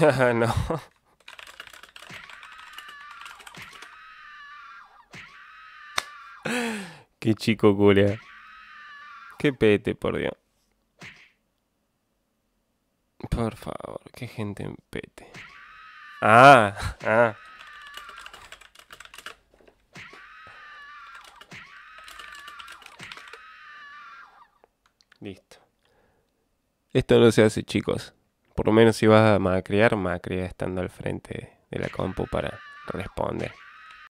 no. Qué chico culia. Qué pete, por Dios. Por favor, qué gente en pete. Ah, ah. Listo. Esto no se hace, chicos. Por lo menos si vas a macriar, macria estando al frente de la compu para responder.